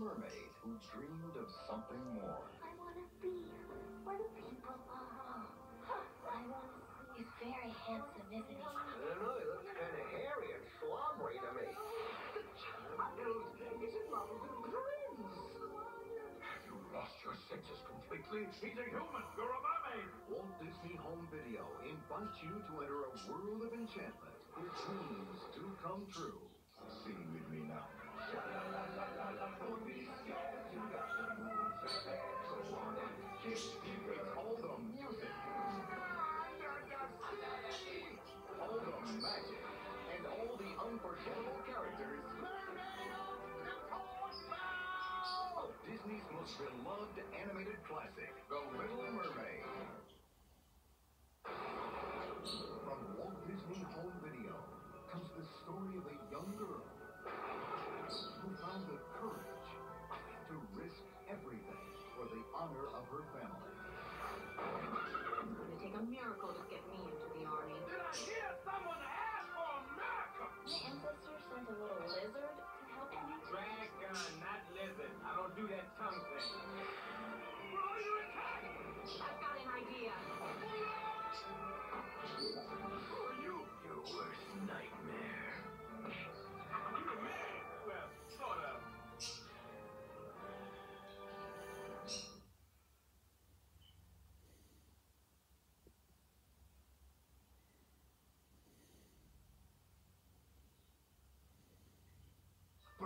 mermaid who dreamed of something more. I want to be where the people are. I want to see. He's very handsome, isn't he? I don't know, he looks kind of hairy and slobbery to me. The child is in love with the prince. Have you lost your senses completely? He's a human. You're a mermaid. Walt Disney Home Video invites you to enter a world of enchantment where dreams do come true. Disney's most beloved animated classic, The Little Mermaid. From Walt Disney Home Video comes the story of a young girl who found the courage to risk everything for the honor of her family. It's going to take a miracle to get me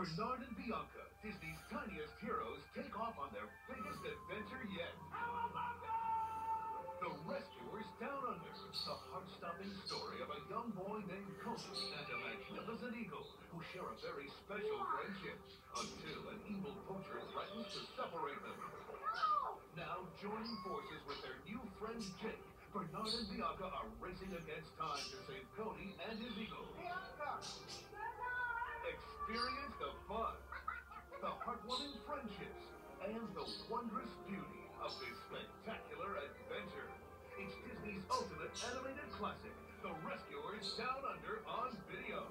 Bernard and Bianca, Disney's tiniest heroes, take off on their biggest adventure yet. The Rescuers Down Under, the heart-stopping story of a young boy named Cody and a magnificent eagle who share a very special friendship until an evil poacher threatens to separate them. Now joining forces with their new friend Jake, Bernard and Bianca are racing against time to save Cody and his eagle. Heartwarming friendships, and the wondrous beauty of this spectacular adventure. It's Disney's ultimate animated classic, The Rescuers Down Under on video.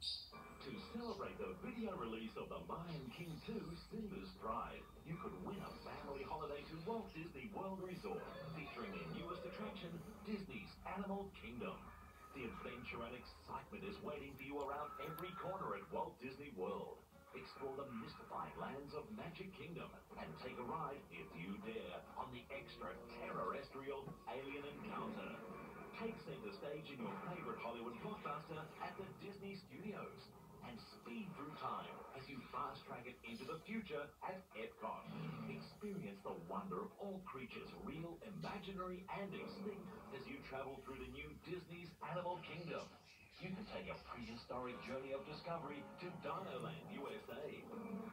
To celebrate the video release of The Lion King 2 Simba's Pride, you could win a family holiday to Walt Disney World Resort, featuring their newest attraction, Disney's Animal Kingdom. The adventure and excitement is waiting for you around every corner at Walt Disney World. Magic Kingdom and take a ride, if you dare, on the extra terrestrial alien encounter. Take center stage in your favorite Hollywood blockbuster at the Disney Studios and speed through time as you fast track it into the future at Epcot. Experience the wonder of all creatures, real, imaginary, and extinct as you travel through the new Disney's Animal Kingdom. You can take a prehistoric journey of discovery to Dinoland, USA.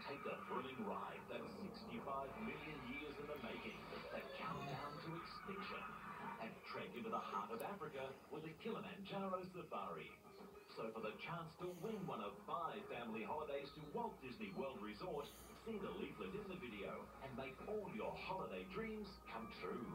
Take the thrilling ride that's 65 million years in the making, the countdown to extinction. And trek into the heart of Africa with the Kilimanjaro Safari. So for the chance to win one of five family holidays to Walt Disney World Resort, see the leaflet in the video and make all your holiday dreams come true.